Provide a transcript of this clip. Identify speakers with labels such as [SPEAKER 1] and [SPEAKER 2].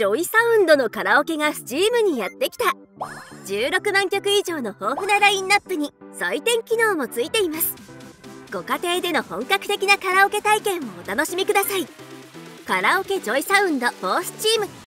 [SPEAKER 1] JOYSOUND のカラオケが Steam にやってきた。16万曲以上の豊富なラインナップに採点機能もついています。ご家庭での本格的なカラオケ体験をお楽しみください。カラオケ JOYSOUND for Steam。